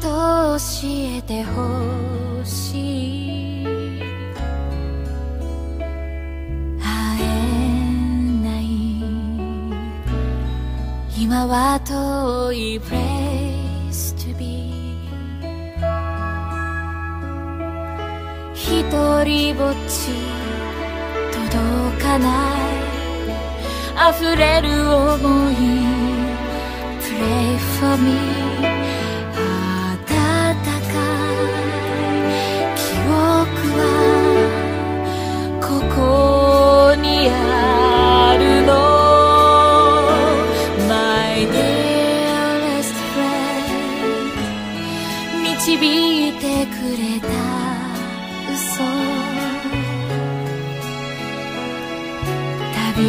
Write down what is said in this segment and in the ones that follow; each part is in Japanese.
と教えてほしい。会えない。今は遠い place to be 一人ぼっち届かない。溢れる想い Pray for me 導いてくれた。嘘。旅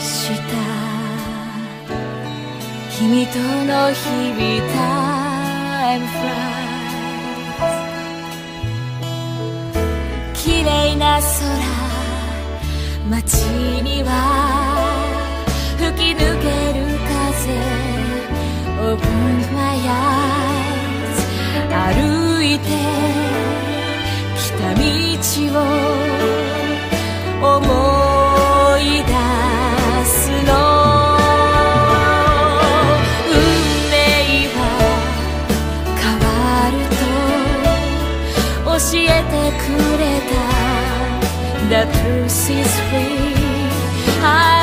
した。君との日々 Time flies 綺麗な空。街にはえてくれた The truth is free